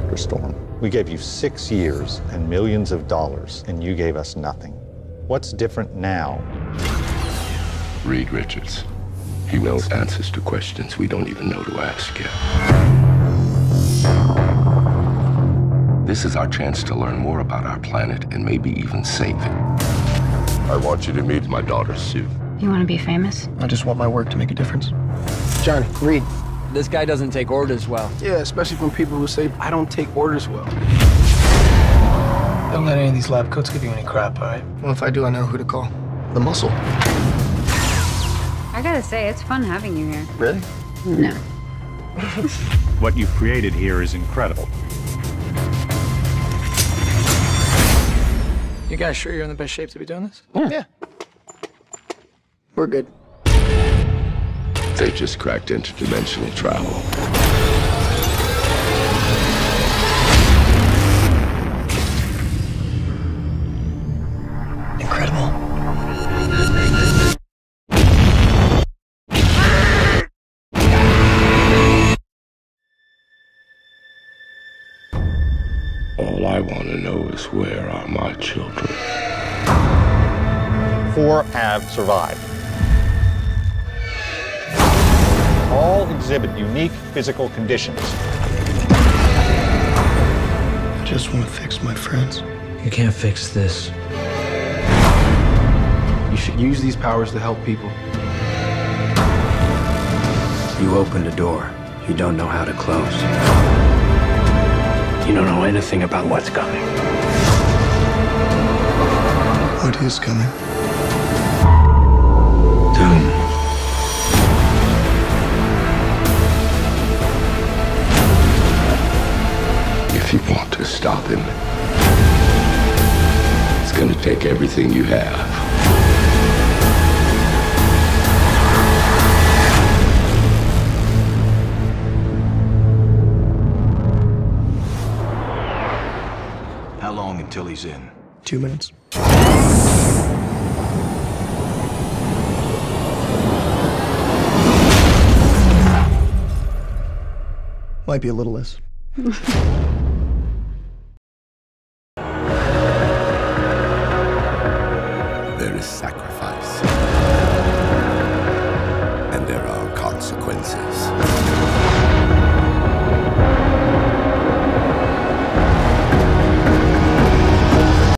Dr. Storm. We gave you six years and millions of dollars, and you gave us nothing. What's different now? Reed Richards. He knows answers to questions we don't even know to ask yet. This is our chance to learn more about our planet and maybe even save it. I want you to meet my daughter, Sue. You want to be famous? I just want my work to make a difference. Johnny, Reed. This guy doesn't take orders well. Yeah, especially from people who say, I don't take orders well. Don't let any of these lab coats give you any crap, all right? Well, if I do, I know who to call. The muscle. I gotta say, it's fun having you here. Really? No. what you've created here is incredible. You guys sure you're in the best shape to be doing this? Yeah. yeah. We're good. They just cracked interdimensional travel. Incredible. All I want to know is where are my children? Four have survived. All exhibit unique physical conditions. I just want to fix my friends. You can't fix this. You should use these powers to help people. You opened a door you don't know how to close. You don't know anything about what's coming. What is coming? If you want to stop him, it's going to take everything you have. How long until he's in? Two minutes. Might be a little less.